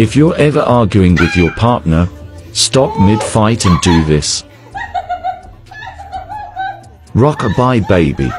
If you're ever arguing with your partner, stop mid-fight and do this. Rock-a-bye baby.